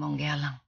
monggalang.